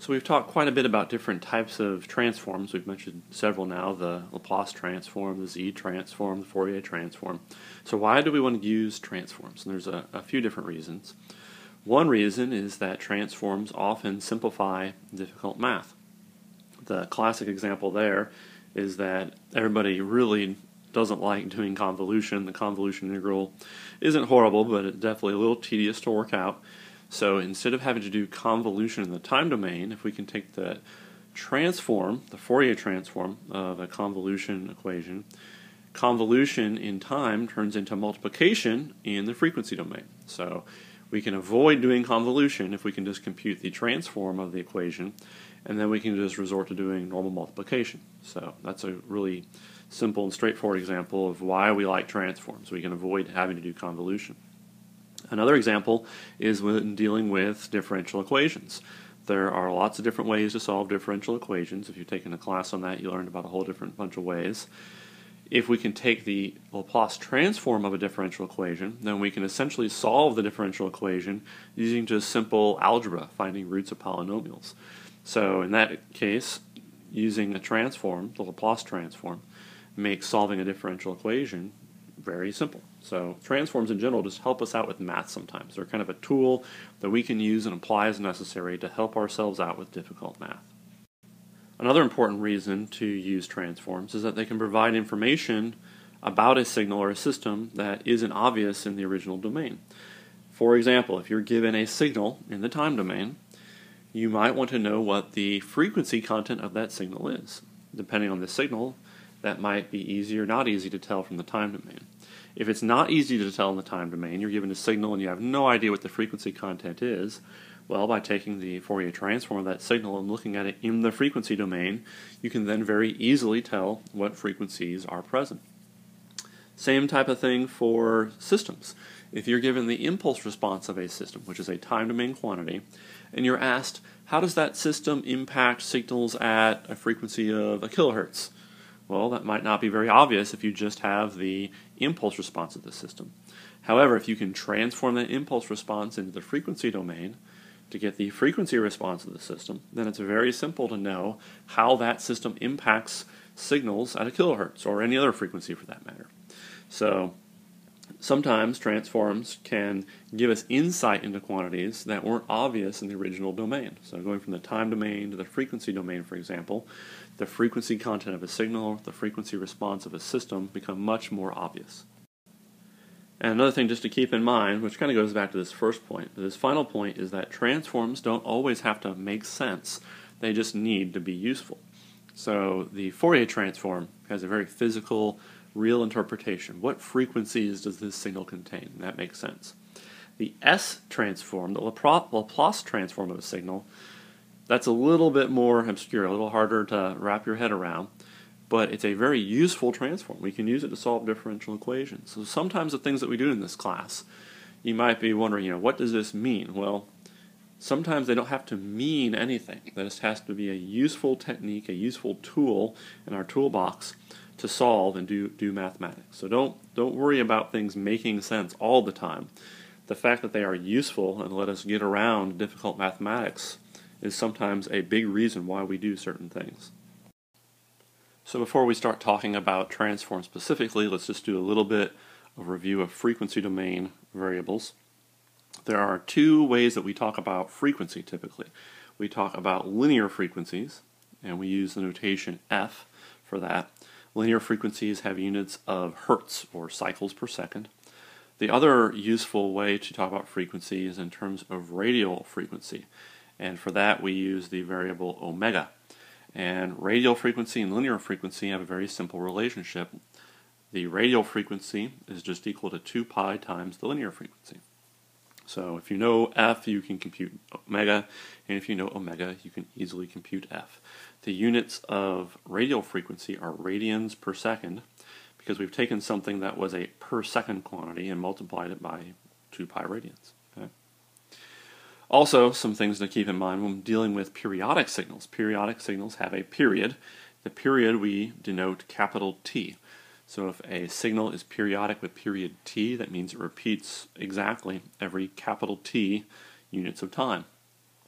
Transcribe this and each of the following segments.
So we've talked quite a bit about different types of transforms. We've mentioned several now, the Laplace transform, the Z transform, the Fourier transform. So why do we want to use transforms? And there's a, a few different reasons. One reason is that transforms often simplify difficult math. The classic example there is that everybody really doesn't like doing convolution. The convolution integral isn't horrible, but it's definitely a little tedious to work out. So instead of having to do convolution in the time domain, if we can take the transform, the Fourier transform of a convolution equation, convolution in time turns into multiplication in the frequency domain. So we can avoid doing convolution if we can just compute the transform of the equation, and then we can just resort to doing normal multiplication. So that's a really simple and straightforward example of why we like transforms. We can avoid having to do convolution. Another example is when dealing with differential equations. There are lots of different ways to solve differential equations. If you've taken a class on that, you learned about a whole different bunch of ways. If we can take the Laplace transform of a differential equation, then we can essentially solve the differential equation using just simple algebra, finding roots of polynomials. So in that case, using a transform, the Laplace transform, makes solving a differential equation very simple. So transforms in general just help us out with math sometimes. They're kind of a tool that we can use and apply as necessary to help ourselves out with difficult math. Another important reason to use transforms is that they can provide information about a signal or a system that isn't obvious in the original domain. For example, if you're given a signal in the time domain, you might want to know what the frequency content of that signal is. Depending on the signal, that might be easy or not easy to tell from the time domain. If it's not easy to tell in the time domain, you're given a signal and you have no idea what the frequency content is, well, by taking the Fourier transform of that signal and looking at it in the frequency domain, you can then very easily tell what frequencies are present. Same type of thing for systems. If you're given the impulse response of a system, which is a time domain quantity, and you're asked, how does that system impact signals at a frequency of a kilohertz? Well, that might not be very obvious if you just have the impulse response of the system. However, if you can transform that impulse response into the frequency domain to get the frequency response of the system, then it's very simple to know how that system impacts signals at a kilohertz or any other frequency for that matter. So sometimes transforms can give us insight into quantities that weren't obvious in the original domain. So going from the time domain to the frequency domain, for example, the frequency content of a signal, the frequency response of a system become much more obvious. And another thing just to keep in mind, which kind of goes back to this first point, this final point is that transforms don't always have to make sense. They just need to be useful. So the Fourier transform has a very physical, real interpretation. What frequencies does this signal contain? That makes sense. The S transform, the Laplace transform of a signal, that's a little bit more obscure, a little harder to wrap your head around, but it's a very useful transform. We can use it to solve differential equations. So sometimes the things that we do in this class, you might be wondering, you know, what does this mean? Well, sometimes they don't have to mean anything. This has to be a useful technique, a useful tool in our toolbox to solve and do, do mathematics. So don't, don't worry about things making sense all the time. The fact that they are useful and let us get around difficult mathematics is sometimes a big reason why we do certain things. So before we start talking about transforms specifically, let's just do a little bit of review of frequency domain variables. There are two ways that we talk about frequency typically. We talk about linear frequencies, and we use the notation f for that. Linear frequencies have units of hertz or cycles per second. The other useful way to talk about frequency is in terms of radial frequency. And for that, we use the variable omega. And radial frequency and linear frequency have a very simple relationship. The radial frequency is just equal to 2 pi times the linear frequency. So if you know f, you can compute omega, and if you know omega, you can easily compute f. The units of radial frequency are radians per second because we've taken something that was a per second quantity and multiplied it by 2 pi radians. Also, some things to keep in mind when dealing with periodic signals. Periodic signals have a period. The period we denote capital T. So if a signal is periodic with period t, that means it repeats exactly every capital T units of time.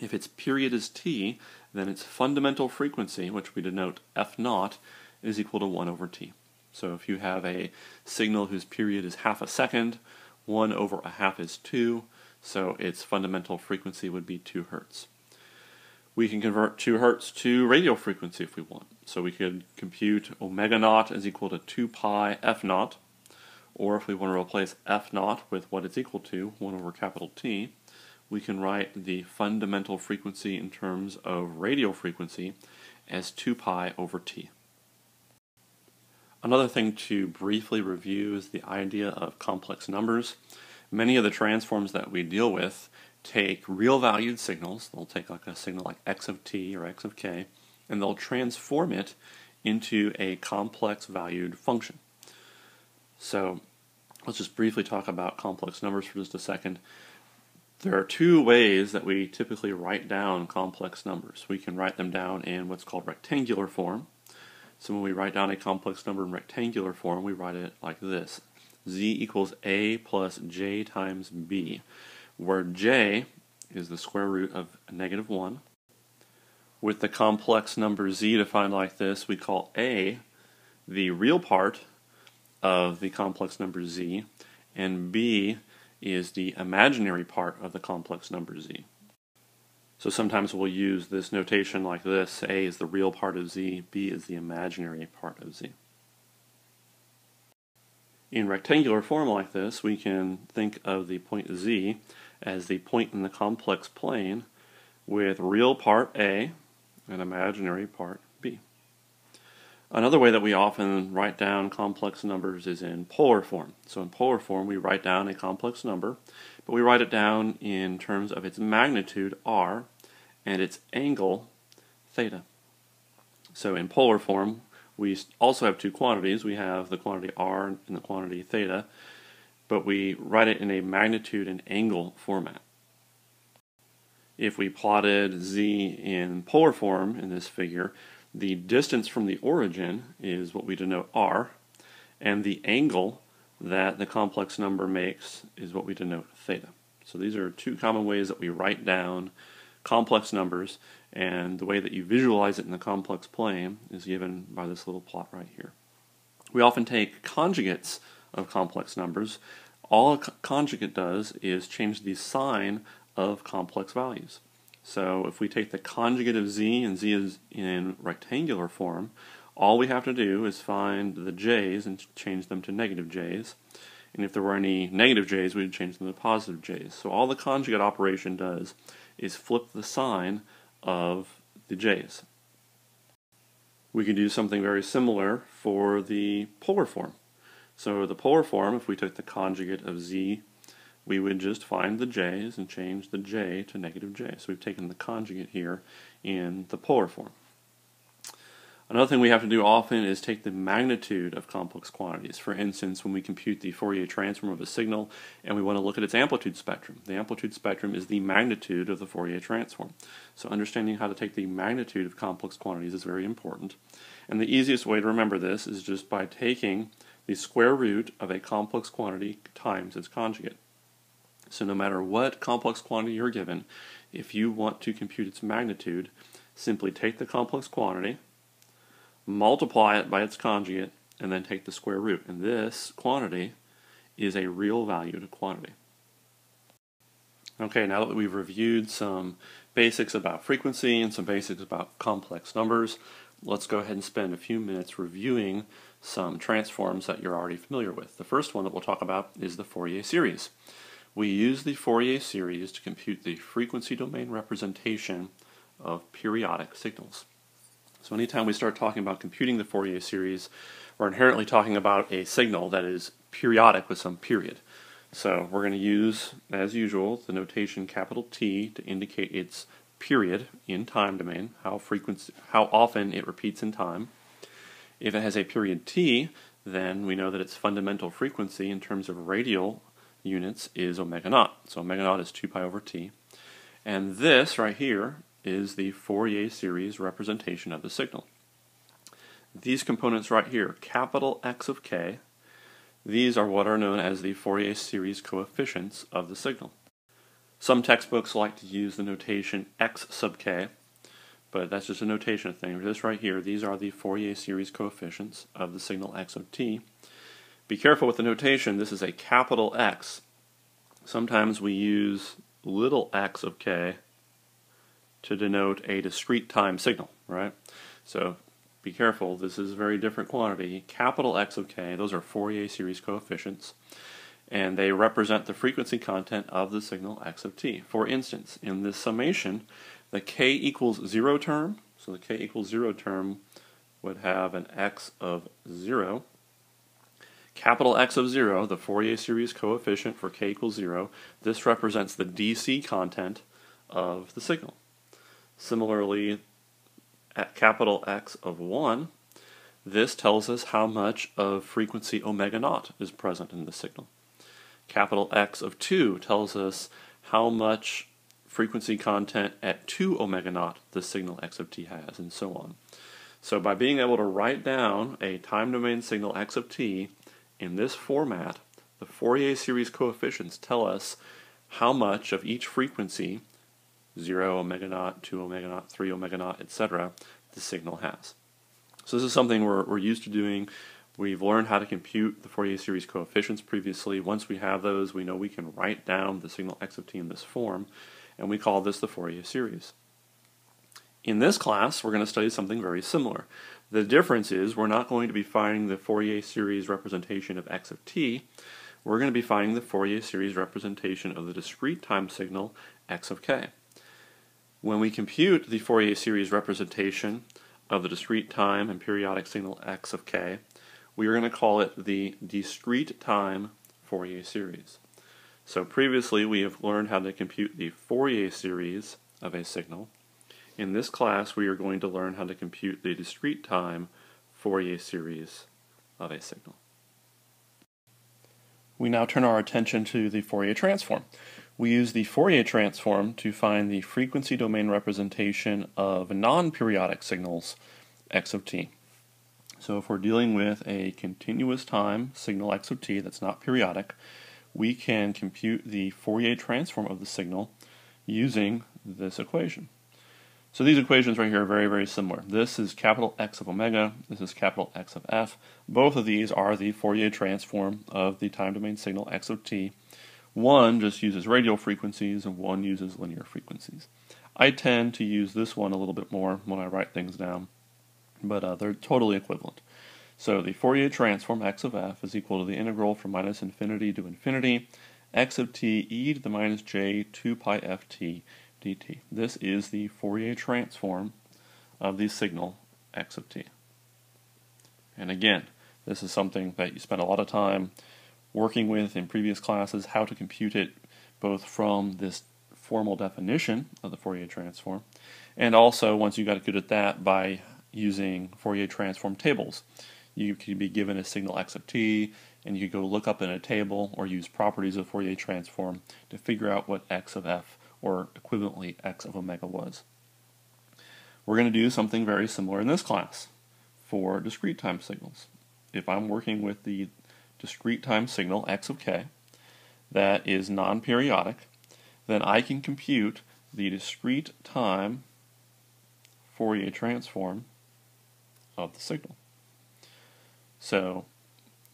If its period is t, then its fundamental frequency, which we denote f naught, is equal to 1 over t. So if you have a signal whose period is half a second, 1 over a half is 2, so its fundamental frequency would be 2 hertz. We can convert 2 hertz to radial frequency if we want. So we could compute omega naught is equal to 2 pi f naught, or if we want to replace f naught with what it's equal to, 1 over capital T, we can write the fundamental frequency in terms of radial frequency as 2 pi over T. Another thing to briefly review is the idea of complex numbers. Many of the transforms that we deal with take real valued signals, they'll take like a signal like x of t or x of k, and they'll transform it into a complex valued function. So let's just briefly talk about complex numbers for just a second. There are two ways that we typically write down complex numbers. We can write them down in what's called rectangular form. So when we write down a complex number in rectangular form, we write it like this. z equals a plus j times b, where j is the square root of negative 1. With the complex number z defined like this, we call a the real part of the complex number z, and b is the imaginary part of the complex number z. So sometimes we'll use this notation like this, a is the real part of z, b is the imaginary part of z. In rectangular form like this, we can think of the point z as the point in the complex plane with real part a and imaginary part b. Another way that we often write down complex numbers is in polar form. So in polar form, we write down a complex number, but we write it down in terms of its magnitude r and its angle theta. So in polar form, we also have two quantities. We have the quantity r and the quantity theta, but we write it in a magnitude and angle format. If we plotted z in polar form in this figure, the distance from the origin is what we denote r, and the angle that the complex number makes is what we denote theta. So these are two common ways that we write down complex numbers, and the way that you visualize it in the complex plane is given by this little plot right here. We often take conjugates of complex numbers. All a conjugate does is change the sign of complex values. So if we take the conjugate of z, and z is in rectangular form, all we have to do is find the j's and change them to negative j's. And if there were any negative j's, we'd change them to positive j's. So all the conjugate operation does is flip the sign of the j's. We can do something very similar for the polar form. So the polar form, if we took the conjugate of z we would just find the j's and change the j to negative j. So we've taken the conjugate here in the polar form. Another thing we have to do often is take the magnitude of complex quantities. For instance, when we compute the Fourier transform of a signal and we want to look at its amplitude spectrum. The amplitude spectrum is the magnitude of the Fourier transform. So understanding how to take the magnitude of complex quantities is very important. And the easiest way to remember this is just by taking the square root of a complex quantity times its conjugate. So no matter what complex quantity you're given, if you want to compute its magnitude, simply take the complex quantity, multiply it by its conjugate, and then take the square root. And this quantity is a real valued quantity. Okay, now that we've reviewed some basics about frequency and some basics about complex numbers, let's go ahead and spend a few minutes reviewing some transforms that you're already familiar with. The first one that we'll talk about is the Fourier series. We use the Fourier series to compute the frequency domain representation of periodic signals. So anytime we start talking about computing the Fourier series, we're inherently talking about a signal that is periodic with some period. So we're going to use, as usual, the notation capital T to indicate its period in time domain, how frequency, how often it repeats in time. If it has a period t, then we know that its fundamental frequency in terms of radial units is omega naught. So omega naught is 2 pi over t. And this right here is the Fourier series representation of the signal. These components right here, capital X of k, these are what are known as the Fourier series coefficients of the signal. Some textbooks like to use the notation x sub k, but that's just a notation thing. This right here, these are the Fourier series coefficients of the signal x of t. Be careful with the notation, this is a capital X. Sometimes we use little x of k to denote a discrete time signal, right? So be careful, this is a very different quantity. Capital X of k, those are Fourier series coefficients, and they represent the frequency content of the signal x of t. For instance, in this summation, the k equals 0 term, so the k equals 0 term would have an x of 0. Capital X of 0, the Fourier series coefficient for k equals 0, this represents the DC content of the signal. Similarly, at capital X of 1, this tells us how much of frequency omega naught is present in the signal. Capital X of 2 tells us how much frequency content at 2 omega naught the signal x of t has, and so on. So by being able to write down a time domain signal x of t in this format, the Fourier series coefficients tell us how much of each frequency 0 omega naught, 2 omega naught, 3 omega naught, etc., the signal has. So this is something we're, we're used to doing. We've learned how to compute the Fourier series coefficients previously. Once we have those, we know we can write down the signal x of t in this form, and we call this the Fourier series. In this class, we're going to study something very similar. The difference is we're not going to be finding the Fourier series representation of x of t. We're going to be finding the Fourier series representation of the discrete time signal x of k. When we compute the Fourier series representation of the discrete time and periodic signal x of k, we are going to call it the discrete time Fourier series. So previously we have learned how to compute the Fourier series of a signal. In this class we are going to learn how to compute the discrete time Fourier series of a signal. We now turn our attention to the Fourier transform. We use the Fourier transform to find the frequency domain representation of non-periodic signals x of t. So if we're dealing with a continuous time signal x of t that's not periodic, we can compute the Fourier transform of the signal using this equation. So these equations right here are very, very similar. This is capital X of omega, this is capital X of f. Both of these are the Fourier transform of the time domain signal x of t one just uses radial frequencies and one uses linear frequencies. I tend to use this one a little bit more when I write things down, but uh, they're totally equivalent. So the Fourier transform x of f is equal to the integral from minus infinity to infinity x of t e to the minus j 2 pi f t dt. This is the Fourier transform of the signal x of t. And again, this is something that you spend a lot of time working with in previous classes how to compute it both from this formal definition of the Fourier transform and also once you got good at that by using Fourier transform tables. You could be given a signal x of t and you go look up in a table or use properties of Fourier transform to figure out what x of f or equivalently x of omega was. We're going to do something very similar in this class for discrete time signals. If I'm working with the discrete time signal x of k that is non-periodic, then I can compute the discrete time Fourier transform of the signal. So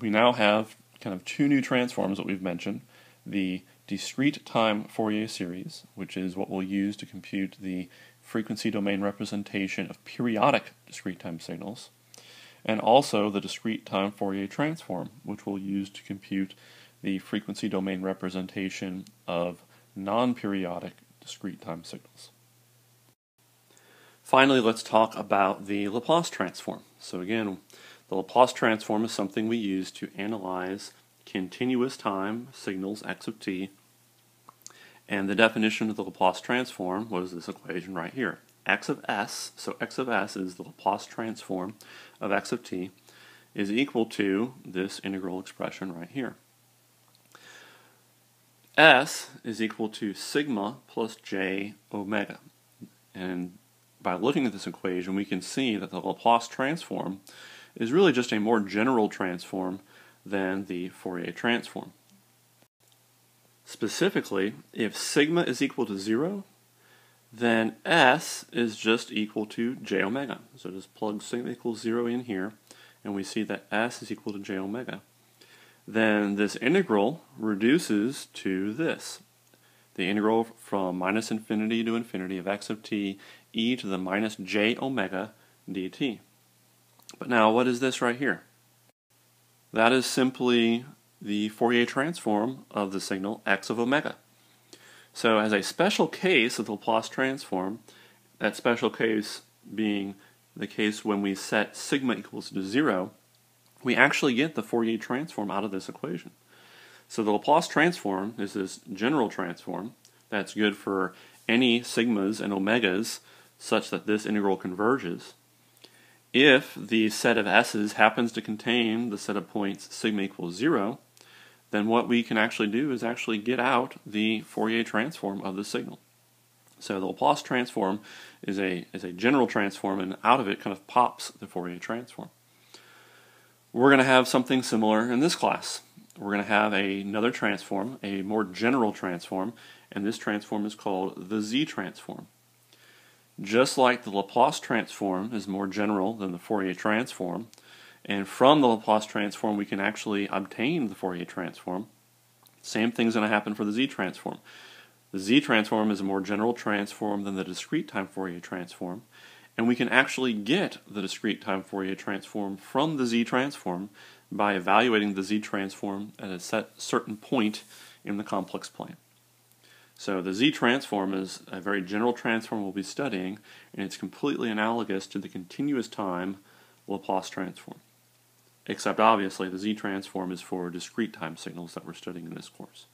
we now have kind of two new transforms that we've mentioned. The discrete time Fourier series, which is what we'll use to compute the frequency domain representation of periodic discrete time signals and also the discrete time Fourier transform, which we'll use to compute the frequency domain representation of non-periodic discrete time signals. Finally, let's talk about the Laplace transform. So again, the Laplace transform is something we use to analyze continuous time signals x of t. And the definition of the Laplace transform was this equation right here x of s, so x of s is the Laplace transform of x of t, is equal to this integral expression right here. S is equal to sigma plus j omega. And by looking at this equation, we can see that the Laplace transform is really just a more general transform than the Fourier transform. Specifically, if sigma is equal to 0, then S is just equal to j omega. So just plug sigma equals 0 in here, and we see that S is equal to j omega. Then this integral reduces to this. The integral from minus infinity to infinity of x of t e to the minus j omega dt. But now what is this right here? That is simply the Fourier transform of the signal x of omega. So as a special case of the Laplace transform, that special case being the case when we set sigma equals to zero, we actually get the Fourier transform out of this equation. So the Laplace transform is this general transform that's good for any sigmas and omegas such that this integral converges. If the set of s's happens to contain the set of points sigma equals zero, then what we can actually do is actually get out the Fourier transform of the signal. So the Laplace transform is a, is a general transform, and out of it kind of pops the Fourier transform. We're going to have something similar in this class. We're going to have a, another transform, a more general transform, and this transform is called the Z transform. Just like the Laplace transform is more general than the Fourier transform, and from the Laplace transform, we can actually obtain the Fourier transform. Same thing's going to happen for the Z transform. The Z transform is a more general transform than the discrete time Fourier transform, and we can actually get the discrete time Fourier transform from the Z transform by evaluating the Z transform at a set certain point in the complex plane. So the Z transform is a very general transform we'll be studying, and it's completely analogous to the continuous time Laplace transform except obviously the z transform is for discrete time signals that we're studying in this course.